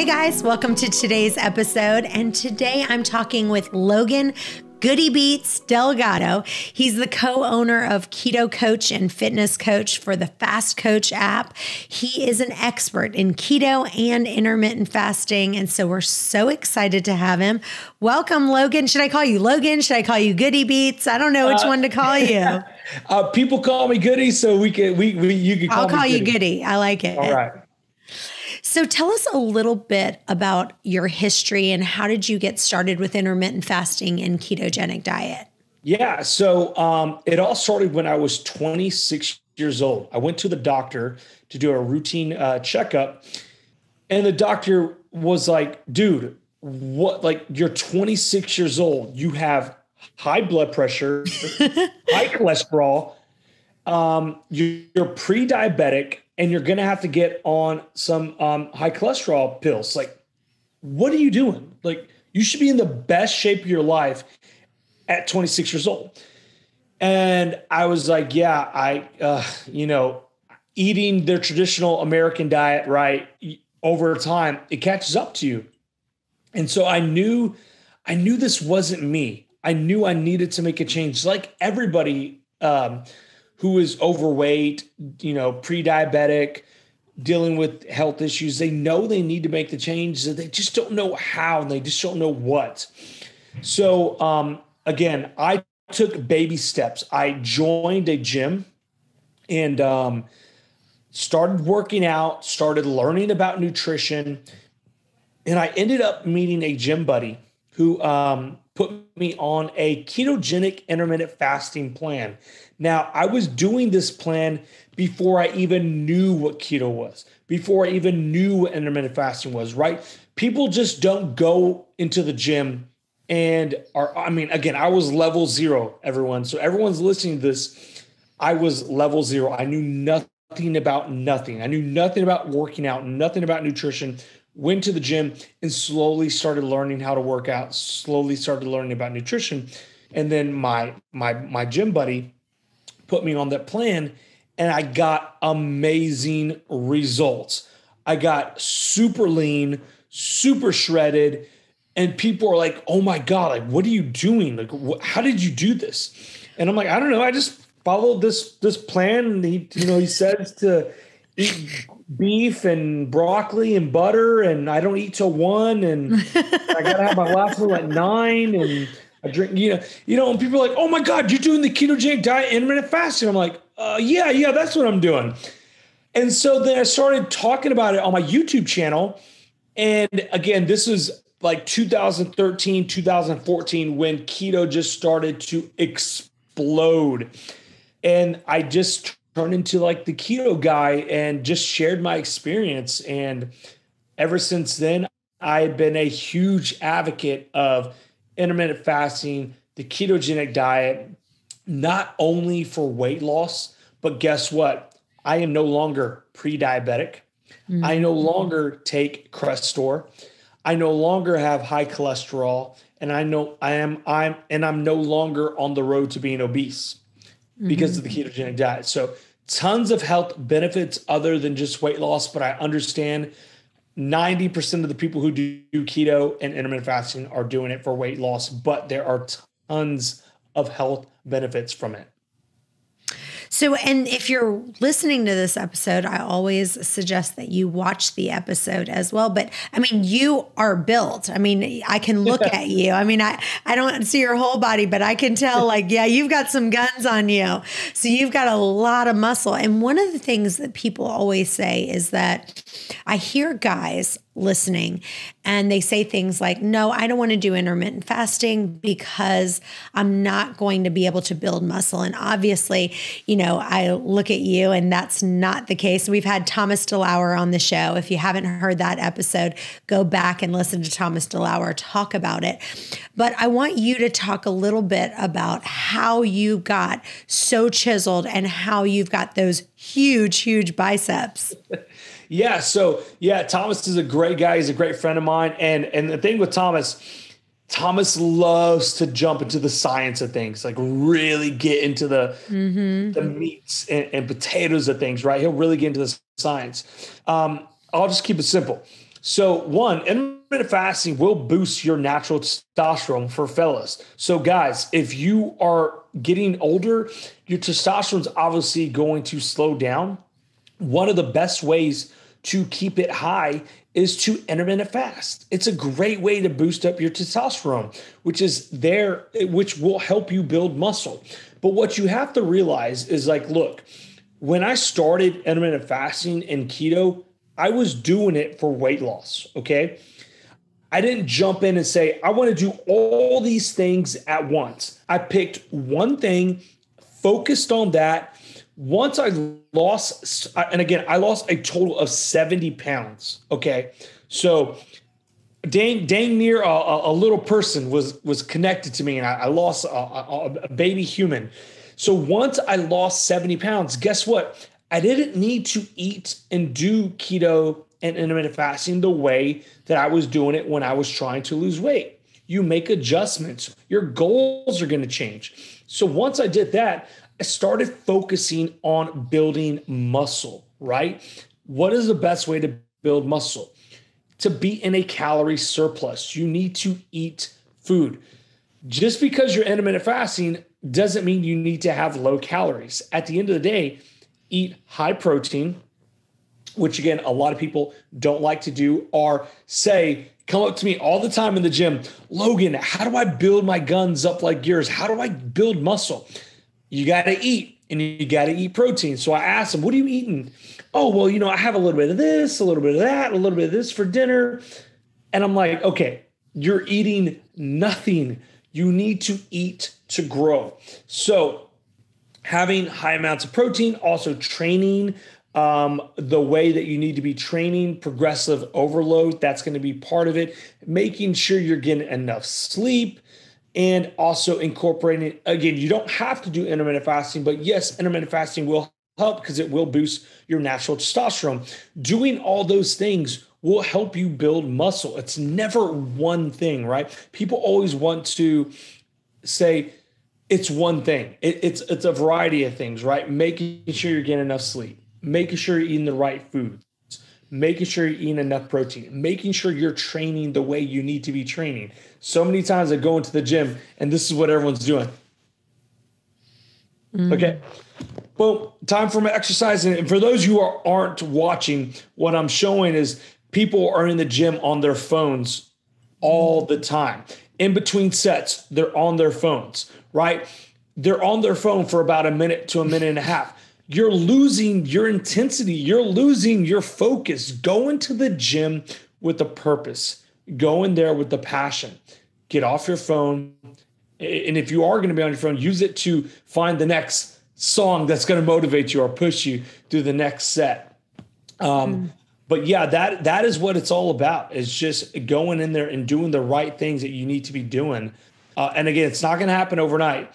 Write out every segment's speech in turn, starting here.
Hey guys, welcome to today's episode. And today I'm talking with Logan Goody Beats Delgado. He's the co owner of Keto Coach and Fitness Coach for the Fast Coach app. He is an expert in keto and intermittent fasting. And so we're so excited to have him. Welcome, Logan. Should I call you Logan? Should I call you Goody Beats? I don't know which uh, one to call you. uh, people call me Goody, so we can, we, we you can call I'll call you Goody. I like it. All right. So tell us a little bit about your history and how did you get started with intermittent fasting and ketogenic diet? Yeah, so um, it all started when I was 26 years old. I went to the doctor to do a routine uh, checkup, and the doctor was like, "Dude, what? Like, you're 26 years old. You have high blood pressure, high cholesterol. Um, you're pre-diabetic and you're going to have to get on some um, high cholesterol pills. Like, what are you doing? Like, you should be in the best shape of your life at 26 years old. And I was like, yeah, I, uh, you know, eating their traditional American diet, right, over time, it catches up to you. And so I knew, I knew this wasn't me. I knew I needed to make a change. Like everybody, um, who is overweight, you know, pre-diabetic, dealing with health issues, they know they need to make the changes. They just don't know how and they just don't know what. So um, again, I took baby steps. I joined a gym and um, started working out, started learning about nutrition. And I ended up meeting a gym buddy who um, put me on a ketogenic intermittent fasting plan. Now, I was doing this plan before I even knew what keto was, before I even knew what intermittent fasting was, right? People just don't go into the gym and are, I mean, again, I was level zero, everyone. So everyone's listening to this. I was level zero. I knew nothing about nothing. I knew nothing about working out, nothing about nutrition. Went to the gym and slowly started learning how to work out, slowly started learning about nutrition. And then my my my gym buddy put me on that plan and I got amazing results. I got super lean, super shredded, and people are like, "Oh my god, like what are you doing? Like wh- how did you do this?" And I'm like, "I don't know. I just followed this this plan and he you know, he says to eat beef and broccoli and butter and I don't eat till 1 and I got to have my last meal at 9 and I drink, you know, you know, and people are like, "Oh my God, you're doing the ketogenic diet, intermittent fasting." I'm like, uh, "Yeah, yeah, that's what I'm doing." And so then I started talking about it on my YouTube channel, and again, this was like 2013, 2014 when keto just started to explode, and I just turned into like the keto guy and just shared my experience, and ever since then, I've been a huge advocate of intermittent fasting, the ketogenic diet, not only for weight loss, but guess what? I am no longer pre diabetic. Mm-hmm. I no longer take Crestor. I no longer have high cholesterol. And I know I am, I'm, and I'm no longer on the road to being obese mm-hmm. because of the ketogenic diet. So, tons of health benefits other than just weight loss, but I understand 90% of the people who do keto and intermittent fasting are doing it for weight loss, but there are tons of health benefits from it. So, and if you're listening to this episode, I always suggest that you watch the episode as well. But I mean, you are built. I mean, I can look at you. I mean, I, I don't see your whole body, but I can tell, like, yeah, you've got some guns on you. So, you've got a lot of muscle. And one of the things that people always say is that I hear guys listening. And they say things like no i don't want to do intermittent fasting because i'm not going to be able to build muscle. And obviously you know i look at you and that's not the case. We've had thomas delauer on the show. If you haven't heard that episode go back and listen to thomas delauer talk about it. But i want you to talk a little bit about how you got so chiseled and how you've got those huge huge biceps Yeah. So yeah, Thomas is a great guy. He's a great friend of mine. And and the thing with Thomas, Thomas loves to jump into the science of things, like really get into the mm-hmm. the meats and, and, potatoes of things, right? He'll really get into the science. Um, I'll just keep it simple. So, one, intermittent fasting will boost your natural testosterone for fellas. So, guys, if you are getting older, your testosterone's obviously going to slow down. One of the best ways to keep it high is to intermittent fast. It's a great way to boost up your testosterone, which is there, which will help you build muscle. But what you have to realize is like, look, when I started intermittent fasting and keto, I was doing it for weight loss. Okay. I didn't jump in and say, I want to do all these things at once. I picked one thing, focused on that. Once I lost, and again, I lost a total of 70 pounds. Okay. So, dang, dang near a, a little person was was connected to me, and I, I lost a, a, a baby human. So once I lost 70 pounds, guess what? I didn't need to eat and do keto and intermittent fasting the way that I was doing it when I was trying to lose weight. You make adjustments, your goals are going to change. So once I did that, started focusing on building muscle, right? What is the best way to build muscle? To be in a calorie surplus, you need to eat food. Just because you're intermittent fasting doesn't mean you need to have low calories. At the end of the day, eat high protein, which again, a lot of people don't like to do, or say, come up to me all the time in the gym, Logan, how do I build my guns up like yours? How do I build muscle? You got to eat and you got to eat protein. So I asked him, what are you eating? Oh, well, you know, I have a little bit of this, a little bit of that, a little bit of this for dinner. And I'm like, okay, you're eating nothing. You need to eat to grow. So having high amounts of protein, also training um, the way that you need to be training, progressive overload, that's going to be part of it. Making sure you're getting enough sleep and also incorporating, again, you don't have to do intermittent fasting, but yes, intermittent fasting will help because it will boost your natural testosterone. Doing all those things will help you build muscle. It's never one thing, right? People always want to say, it's one thing. It, it's it's a variety of things, right? Making sure you're getting enough sleep, making sure you're eating the right foods, making sure you're eating enough protein, making sure you're training the way you need to be training. So many times I go into the gym and this is what everyone's doing. Mm. Okay. Well, time for my exercise. And for those who are, aren't watching, what I'm showing is people are in the gym on their phones all the time. In between sets, they're on their phones right? They're on their phone for about a minute to a minute and a half. You're losing your intensity, you're losing your focus. Go into the gym with a purpose, go in there with the passion. Get off your phone. And if you are going to be on your phone, use it to find the next song that's going to motivate you or push you through the next set. Um, mm. But yeah, that that is what it's all about. Is just going in there and doing the right things that you need to be doing uh, and again, it's not going to happen overnight.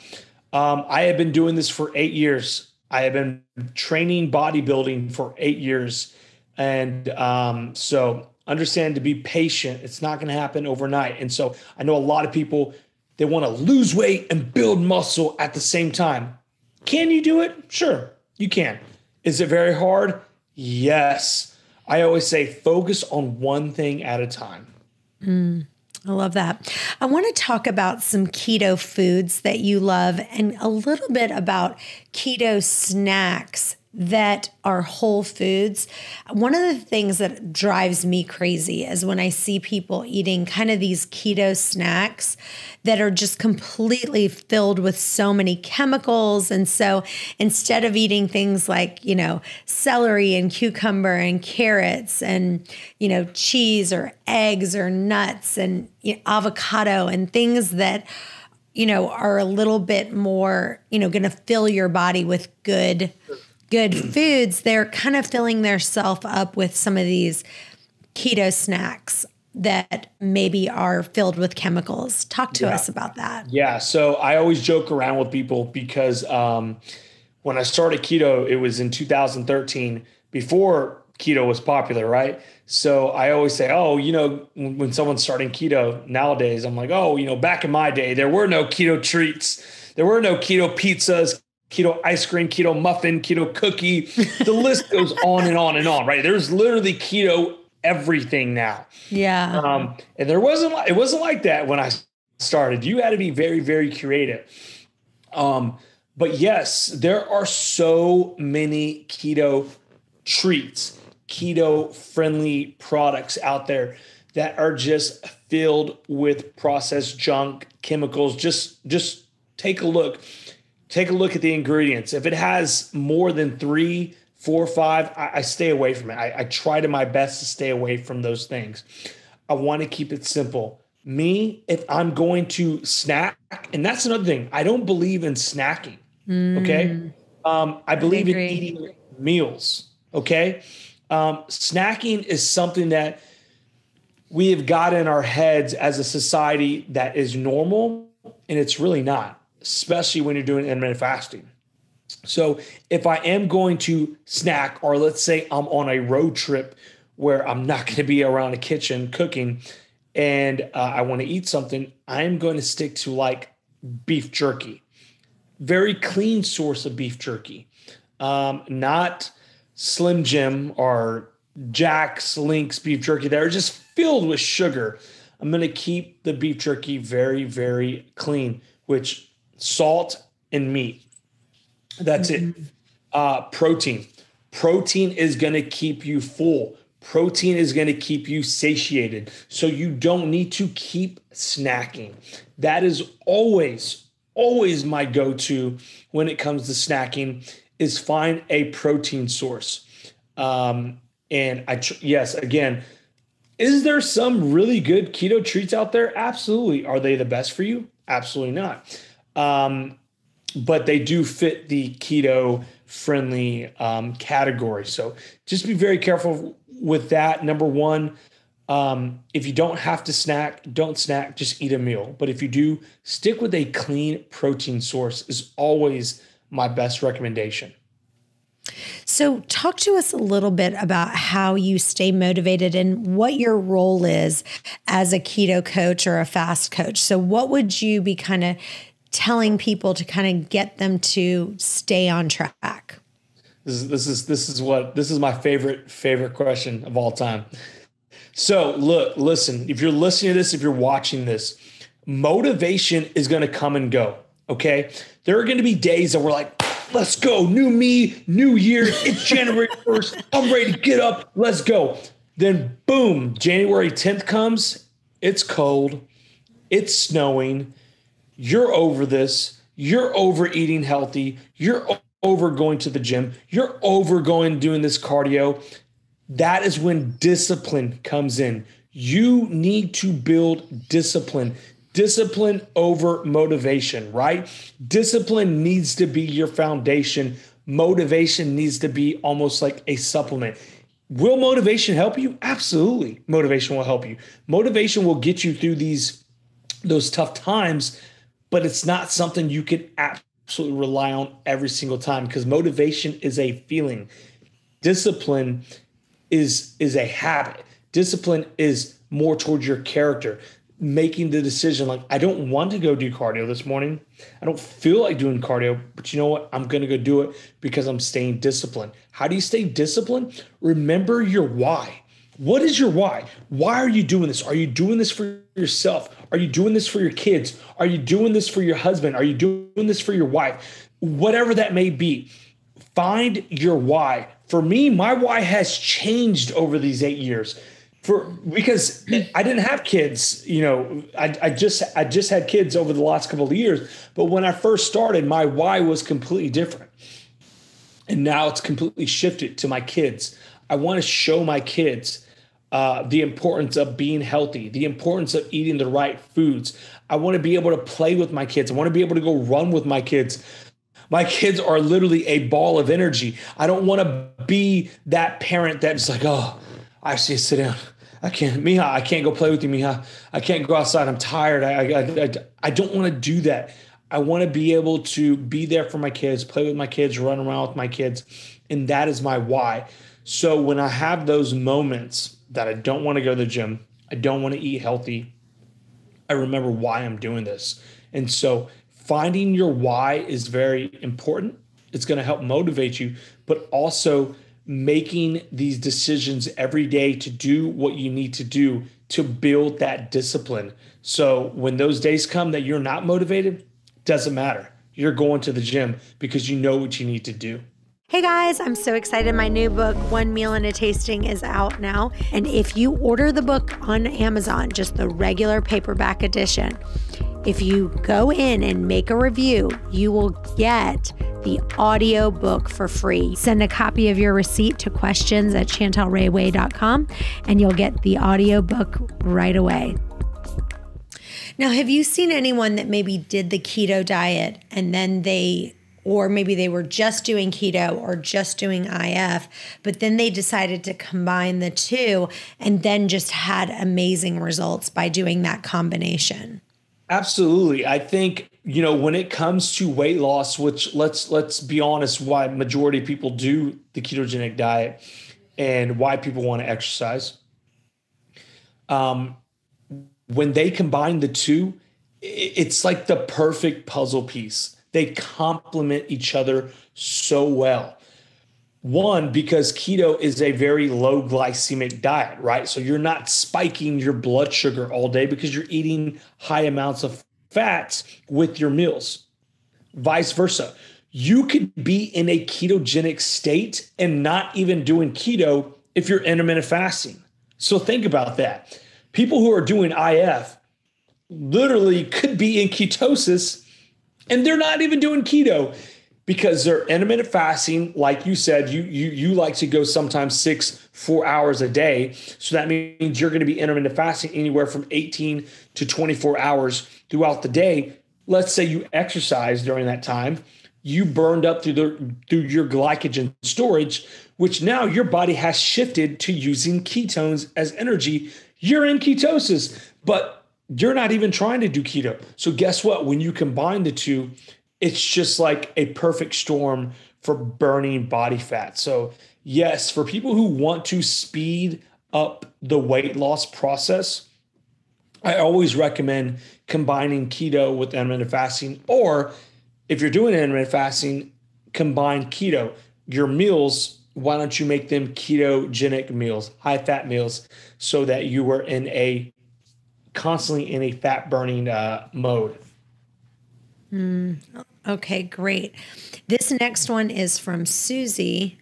Um, I have been doing this for eight years. I have been training bodybuilding for eight years. And um, so understand to be patient. It's not going to happen overnight. And so I know a lot of people, they want to lose weight and build muscle at the same time. Can you do it? Sure, you can. Is it very hard? Yes. I always say focus on one thing at a time. Mm. I love that. I want to talk about some keto foods that you love and a little bit about keto snacks that are whole foods. One of the things that drives me crazy is when I see people eating kind of these keto snacks that are just completely filled with so many chemicals. And so instead of eating things like, you know, celery and cucumber and carrots and, you know, cheese or eggs or nuts and you know, avocado and things that, you know, are a little bit more, you know, going to fill your body with good good foods, they're kind of filling their self up with some of these keto snacks that maybe are filled with chemicals. Talk to yeah. us about that. Yeah. So I always joke around with people because um, when I started keto, it was in 2013 before keto was popular, right? So I always say, oh, you know, when someone's starting keto nowadays, I'm like, oh, you know, back in my day, there were no keto treats. There were no keto pizzas, keto ice cream, keto muffin, keto cookie. The list goes on and on and on, right? There's literally keto everything now. Yeah. Um, and there wasn't it wasn't like that when I started. You had to be very very creative. Um, but yes, there are so many keto treats, keto friendly products out there that are just filled with processed junk, chemicals. Just just take a look. Take a look at the ingredients. If it has more than three, four, five, I, I stay away from it. I, I try to my best to stay away from those things. I want to keep it simple. Me, if I'm going to snack, and that's another thing, I don't believe in snacking. Mm. Okay. Um, I believe I in eating meals. Okay. Um, snacking is something that we have got in our heads as a society that is normal, and it's really not, especially when you're doing intermittent fasting. So, if I am going to snack, or let's say I'm on a road trip where I'm not going to be around a kitchen cooking and uh, I want to eat something, I'm going to stick to like beef jerky. Very clean source of beef jerky, um, not Slim Jim or Jack's Links beef jerky that are just filled with sugar. I'm going to keep the beef jerky very, very clean, which salt and meat. That's mm-hmm. it. Uh, protein. Protein is going to keep you full. Protein is going to keep you satiated. So you don't need to keep snacking. That is always, always my go to when it comes to snacking is find a protein source. Um, and I, tr- yes, again, is there some really good keto treats out there? Absolutely. Are they the best for you? Absolutely not. Um, but they do fit the keto friendly um, category. So just be very careful with that. Number one, um, if you don't have to snack, don't snack, just eat a meal. But if you do, stick with a clean protein source, is always my best recommendation. So, talk to us a little bit about how you stay motivated and what your role is as a keto coach or a fast coach. So, what would you be kind of telling people to kind of get them to stay on track? This is this is this is what this is my favorite favorite question of all time. So look, listen, if you're listening to this, if you're watching this, motivation is going to come and go. Okay. There are going to be days that we're like, let's go, new me, new year. It's January 1st. I'm ready to get up. Let's go. Then, boom, January 10th comes. It's cold. It's snowing you're over this, you're over eating healthy, you're over going to the gym, you're over going doing this cardio. That is when discipline comes in. You need to build discipline. Discipline over motivation, right? Discipline needs to be your foundation. Motivation needs to be almost like a supplement. Will motivation help you? Absolutely. Motivation will help you. Motivation will get you through these those tough times but it's not something you can absolutely rely on every single time because motivation is a feeling. Discipline is is a habit. Discipline is more towards your character, making the decision like I don't want to go do cardio this morning. I don't feel like doing cardio, but you know what? I'm going to go do it because I'm staying disciplined. How do you stay disciplined? Remember your why. What is your why? Why are you doing this? Are you doing this for yourself? Are you doing this for your kids? Are you doing this for your husband? Are you doing this for your wife? Whatever that may be, find your why. For me, my why has changed over these eight years. For because I didn't have kids, you know, I, I just I just had kids over the last couple of years. But when I first started, my why was completely different. And now it's completely shifted to my kids. I want to show my kids uh, the importance of being healthy, the importance of eating the right foods. I want to be able to play with my kids. I want to be able to go run with my kids. My kids are literally a ball of energy. I don't want to be that parent that's like, oh, I see, sit down. I can't, Miha, I can't go play with you, Miha. I can't go outside. I'm tired. I, I, I, I don't want to do that. I want to be able to be there for my kids, play with my kids, run around with my kids. And that is my why. So when I have those moments that I don't want to go to the gym. I don't want to eat healthy. I remember why I'm doing this. And so finding your why is very important. It's going to help motivate you, but also making these decisions every day to do what you need to do to build that discipline. So when those days come that you're not motivated, doesn't matter. You're going to the gym because you know what you need to do. Hey guys, I'm so excited. My new book, One Meal and a Tasting, is out now. And if you order the book on Amazon, just the regular paperback edition, if you go in and make a review, you will get the audio book for free. Send a copy of your receipt to questions at chantelrayway.com and you'll get the audio book right away. Now, have you seen anyone that maybe did the keto diet and then they or maybe they were just doing keto or just doing IF, but then they decided to combine the two and then just had amazing results by doing that combination. Absolutely. I think, you know, when it comes to weight loss, which let's let's be honest, why majority of people do the ketogenic diet and why people want to exercise. Um, when they combine the two, it's like the perfect puzzle piece. They complement each other so well. One, because keto is a very low glycemic diet, right? So you're not spiking your blood sugar all day because you're eating high amounts of fats with your meals. Vice versa. You could be in a ketogenic state and not even doing keto if you're intermittent fasting. So think about that. People who are doing IF literally could be in ketosis and they're not even doing keto because they're intermittent fasting. Like you said you you you like to go sometimes six four hours a day. So that means you're going to be intermittent fasting anywhere from 18 to 24 hours throughout the day. Let's say you exercise during that time. You burned up through the through your glycogen storage which now your body has shifted to using ketones as energy. You're in ketosis but you're not even trying to do keto so guess what when you combine the two it's just like a perfect storm for burning body fat. So, yes, for people who want to speed up the weight loss process, I always recommend combining keto with intermittent fasting, or if you're doing intermittent fasting, combine keto. Your meals, why don't you make them ketogenic meals, high fat meals, so that you are in a constantly in a fat burning uh, mode. Mm, okay, great. This next one is from Susie,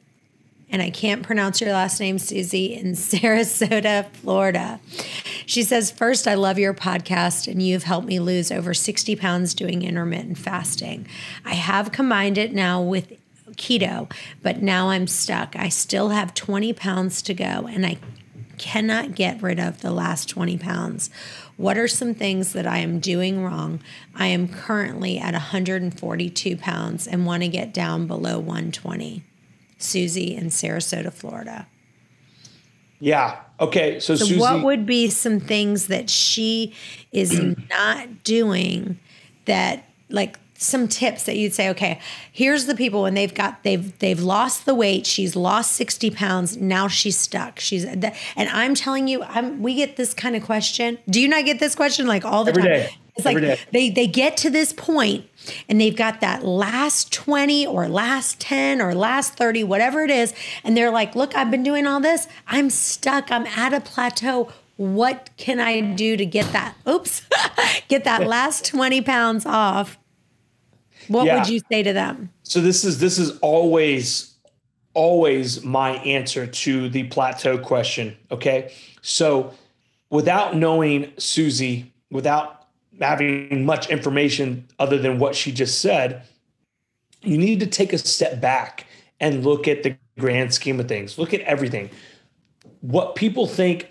and I can't pronounce your last name, Susie, in Sarasota, Florida. She says, First, I love your podcast, and you've helped me lose over 60 pounds doing intermittent fasting. I have combined it now with keto, but now I'm stuck. I still have 20 pounds to go, and I cannot get rid of the last 20 pounds. What are some things that I am doing wrong? I am currently at 142 pounds and want to get down below 120. Susie in Sarasota, Florida. Yeah. Okay. So, so Susie- what would be some things that she is not doing that, like, some tips that you'd say okay here's the people when they've got they've they've lost the weight she's lost 60 pounds now she's stuck. She's and i'm telling you i'm we get this kind of question. Do you not get this question like all the Every time? day. it's like they they get to this point and they've got that last 20 or last 10 or last 30 whatever it is and they're like look i've been doing all this. I'm stuck. I'm at a plateau. What can i do to get that? Oops. Get that last 20 pounds off what yeah. would you say to them? So this is this is always always my answer to the plateau question, okay? So without knowing Susie, without having much information other than what she just said, you need to take a step back and look at the grand scheme of things. Look at everything. What people think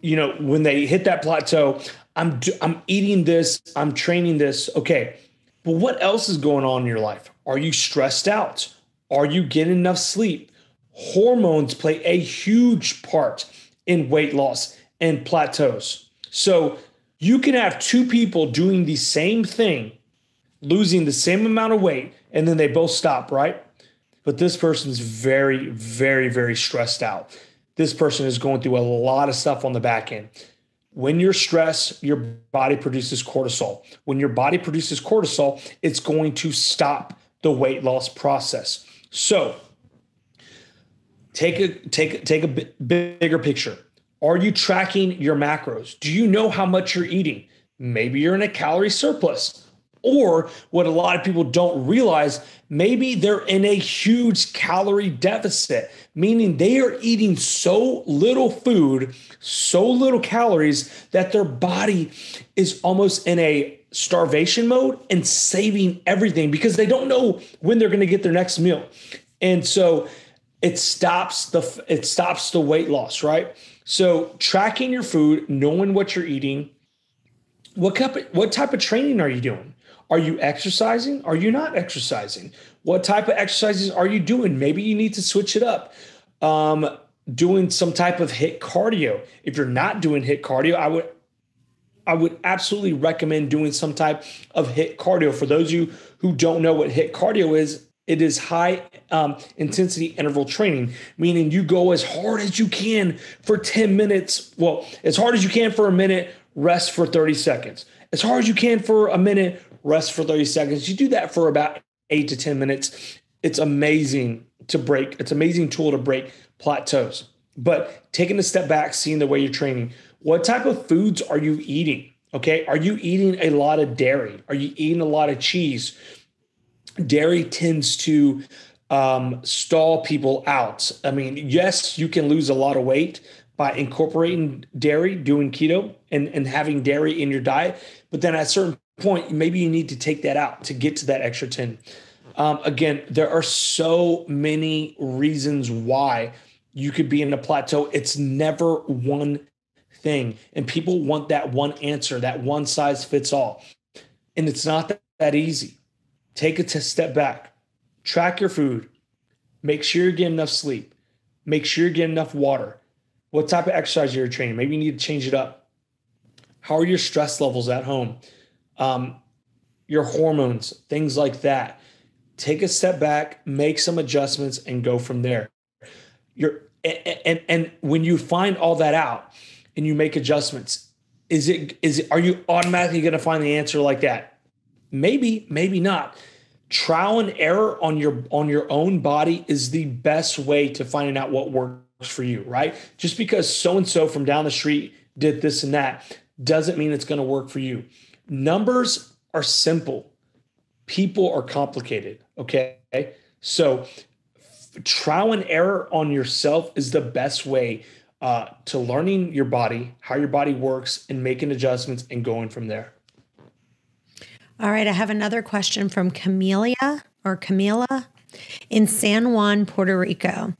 you know when they hit that plateau, I'm I'm eating this, I'm training this. Okay, but what else is going on in your life? Are you stressed out? Are you getting enough sleep? Hormones play a huge part in weight loss and plateaus. So you can have two people doing the same thing, losing the same amount of weight, and then they both stop, right? But this person's very, very, very stressed out. This person is going through a lot of stuff on the back end. When you're stressed, your body produces cortisol. When your body produces cortisol, it's going to stop the weight loss process. So, take a take take a bigger picture. Are you tracking your macros? Do you know how much you're eating? Maybe you're in a calorie surplus. Or what a lot of people don't realize, maybe they're in a huge calorie deficit, meaning they are eating so little food, so little calories that their body is almost in a starvation mode and saving everything because they don't know when they're going to get their next meal. And so it stops the it stops the weight loss, right? So tracking your food, knowing what you're eating, what what type of training are you doing? Are you exercising? Are you not exercising? What type of exercises are you doing? Maybe you need to switch it up. Um, doing some type of HIIT cardio. If you're not doing HIIT cardio, I would I would absolutely recommend doing some type of HIIT cardio. For those of you who don't know what HIIT cardio is, it is high um, intensity interval training, meaning you go as hard as you can for 10 minutes. Well, as hard as you can for a minute, rest for 30 seconds. As hard as you can for a minute, rest for 30 seconds. You do that for about eight to 10 minutes. It's amazing to break, it's amazing tool to break plateaus. But taking a step back, seeing the way you're training, what type of foods are you eating? Okay. Are you eating a lot of dairy? Are you eating a lot of cheese? Dairy tends to um, stall people out. I mean, yes, you can lose a lot of weight by incorporating dairy, doing keto, and, and having dairy in your diet. But then at a certain point, maybe you need to take that out to get to that extra 10. Um, again, there are so many reasons why you could be in a plateau. It's never one thing. And people want that one answer, that one size fits all. And it's not that, easy. Take a step back, track your food, make sure you're getting enough sleep, make sure you're getting enough water. What type of exercise you're training? Maybe you need to change it up. How are your stress levels at home? Um, your hormones, things like that. Take a step back, make some adjustments, and go from there. You're and, and, and when you find all that out, and you make adjustments, is it is it are you automatically going to find the answer like that? Maybe, maybe not. Trial and error on your on your own body is the best way to finding out what works for you, right? Just because so and so from down the street did this and that doesn't mean it's going to work for you. Numbers are simple. People are complicated, okay? So trial and error on yourself is the best way uh, to learning your body, how your body works, and making adjustments and going from there. All right, I have another question from Camelia or Camila in San Juan, Puerto Rico.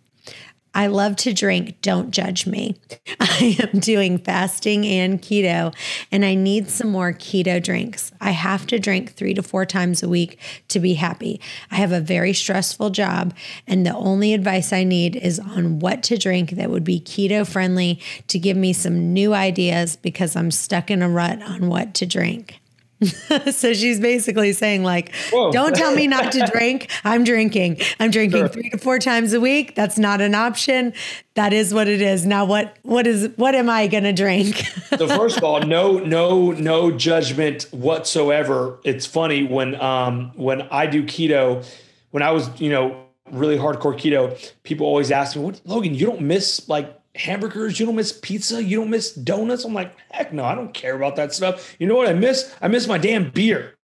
I love to drink. Don't judge me. I am doing fasting and keto, and I need some more keto drinks. I have to drink three to four times a week to be happy. I have a very stressful job, and the only advice I need is on what to drink that would be keto friendly to give me some new ideas because I'm stuck in a rut on what to drink. so she's basically saying like Whoa. don't tell me not to drink. I'm drinking. I'm drinking sure. three to four times a week. That's not an option. That is what it is. Now what what is what am i going to drink? So first of all no no no judgment whatsoever. It's funny when um when i do keto when i was you know really hardcore keto people always ask me what logan you don't miss like hamburgers. You don't miss pizza. You don't miss donuts. I'm like, heck no, I don't care about that stuff. You know what I miss? I miss my damn beer.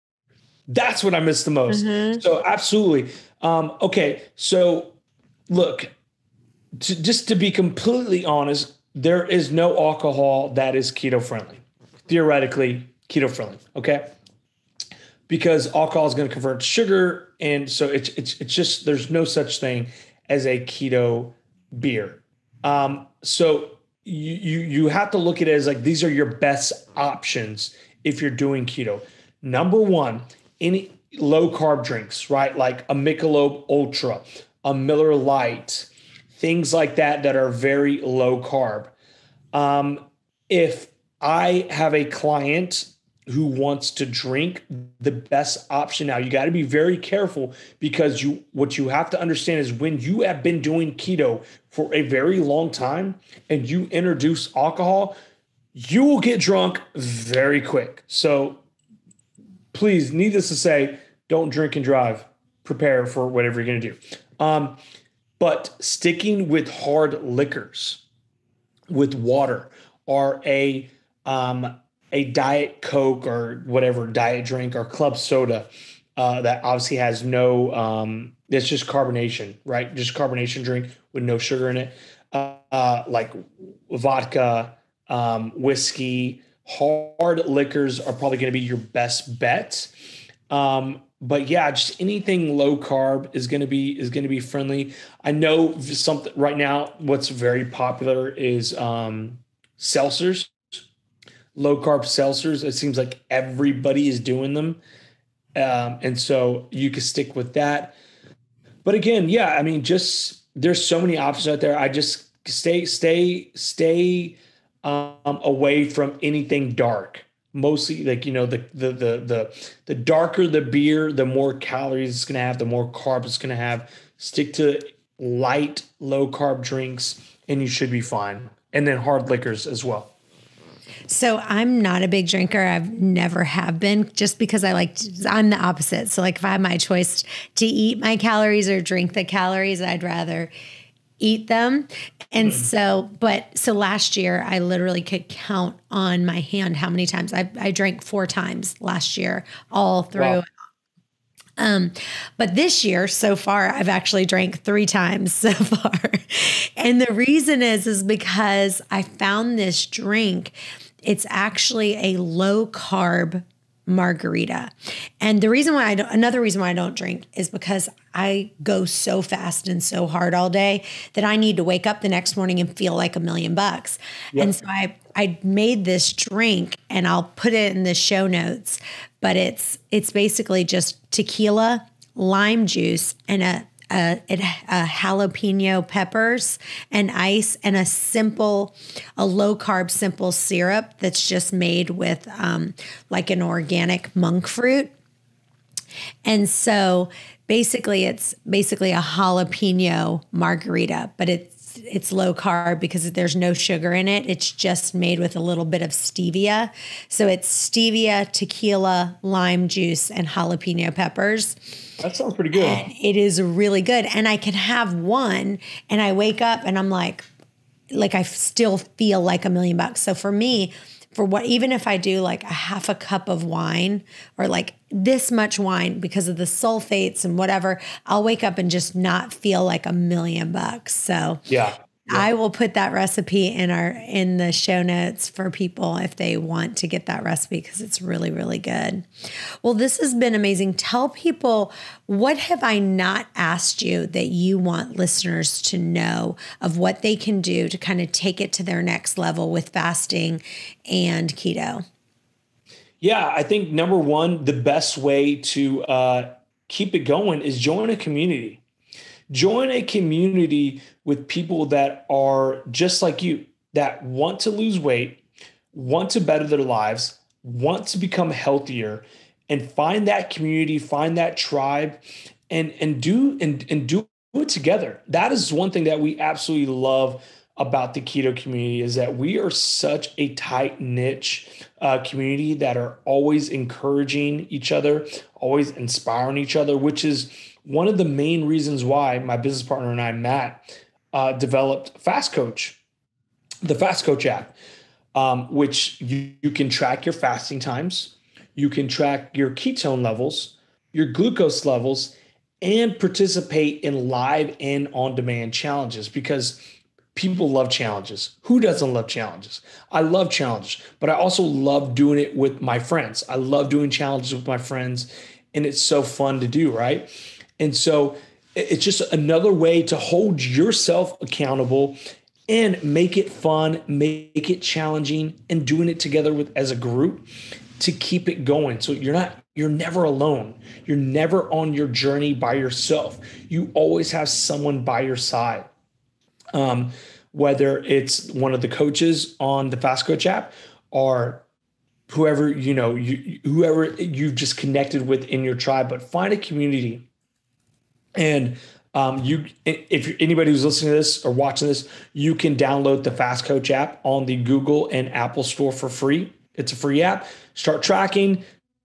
That's what I miss the most. Mm-hmm. So absolutely. Um, okay. So look, to, just to be completely honest, there is no alcohol that is keto friendly. Theoretically, keto friendly. Okay. Because alcohol is going to convert to sugar. And so it's, it's, it's just, there's no such thing as a keto beer. Um, so you, you you have to look at it as like these are your best options if you're doing keto. Number one, any low carb drinks, right? Like a Michelob Ultra, a Miller Lite, things like that that are very low carb. Um, if I have a client who wants to drink the best option. Now you got to be very careful because you what you have to understand is when you have been doing keto for a very long time and you introduce alcohol you will get drunk very quick. So please needless to say don't drink and drive. Prepare for whatever you're going to do. Um, But sticking with hard liquors, with water, are a um, a diet coke or whatever diet drink or club soda uh, that obviously has no um, it's just carbonation, right? Just carbonation drink with no sugar in it, uh, uh, like vodka, um, whiskey, hard liquors are probably going to be your best bet. Um, but yeah, just anything low carb is going to be is going to be friendly. I know something right now. What's very popular is um, seltzers, low carb seltzers. It seems like everybody is doing them, um, and so you can stick with that. But again, yeah, I mean, just there's so many options out there. I just stay, stay, stay um, away from anything dark. Mostly, like you know, the the the the the darker the beer, the more calories it's going to have, the more carbs it's going to have. Stick to light, low carb drinks, and you should be fine. And then hard liquors as well. So I'm not a big drinker. I've never have been just because I like to, I'm the opposite. So like if I have my choice to eat my calories or drink the calories, I'd rather eat them. And mm. so, but so last year I literally could count on my hand how many times I, I drank four times last year, all through. Wow. Um, but this year so far, I've actually drank three times so far. and the reason is, is because I found this drink it's actually a low carb margarita. And the reason why I don't, another reason why I don't drink is because I go so fast and so hard all day that I need to wake up the next morning and feel like a million bucks. Yep. And so I, I made this drink and I'll put it in the show notes, but it's, it's basically just tequila, lime juice, and a a, a, jalapeno peppers and ice and a simple, a low carb simple syrup that's just made with um, like an organic monk fruit. And so basically, it's basically a jalapeno margarita, but it's it's low carb because there's no sugar in it. It's just made with a little bit of stevia. So it's stevia, tequila, lime juice, and jalapeno peppers. That sounds pretty good. And it is really good. And I can have one and I wake up and I'm like, like I still feel like a million bucks. So for me, for what even if I do like a half a cup of wine or like this much wine because of the sulfates and whatever, I'll wake up and just not feel like a million bucks. So yeah. I will put that recipe in our in the show notes for people if they want to get that recipe because it's really really good. Well, this has been amazing. Tell people what have I not asked you that you want listeners to know of what they can do to kind of take it to their next level with fasting and keto. Yeah, I think number one, the best way to uh, keep it going is join a community Join a community with people that are just like you, that want to lose weight, want to better their lives, want to become healthier, and find that community, find that tribe, and and do and, and do it together. That is one thing that we absolutely love about the keto community is that we are such a tight niche uh, community that are always encouraging each other, always inspiring each other, which is one of the main reasons why my business partner and I, Matt, uh, developed Fast Coach, the Fast Coach app, um, which you, you can track your fasting times, you can track your ketone levels, your glucose levels, and participate in live and on demand challenges because people love challenges. Who doesn't love challenges? I love challenges, but I also love doing it with my friends. I love doing challenges with my friends, and it's so fun to do, right? And so it's just another way to hold yourself accountable and make it fun, make it challenging, and doing it together with as a group to keep it going. So you're not you're never alone. You're never on your journey by yourself. You always have someone by your side. Um, whether it's one of the coaches on the Fast Coach app or whoever you know you whoever you've just connected with in your tribe but find a community and um, you, if anybody who's listening to this or watching this, you can download the Fast Coach app on the Google and Apple Store for free. It's a free app. Start tracking,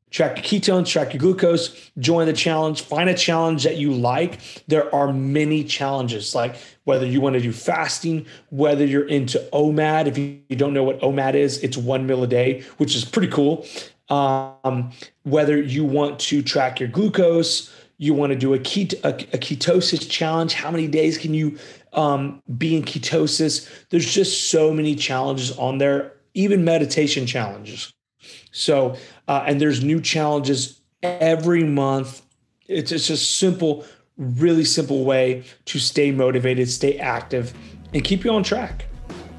track your ketones, track your glucose, join the challenge, find a challenge that you like. There are many challenges, like whether you want to do fasting, whether you're into OMAD. If you, don't know what OMAD is, it's one meal a day, which is pretty cool. Um, whether you want to track your glucose, you want to do a, ket- a, a ketosis challenge. How many days can you um, be in ketosis? There's just so many challenges on there, even meditation challenges. So, uh, and there's new challenges every month. It's, it's a simple, really simple way to stay motivated, stay active, and keep you on track.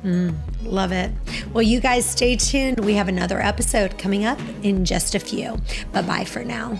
Mm, love it. Well, you guys stay tuned. We have another episode coming up in just a few. Bye bye for now.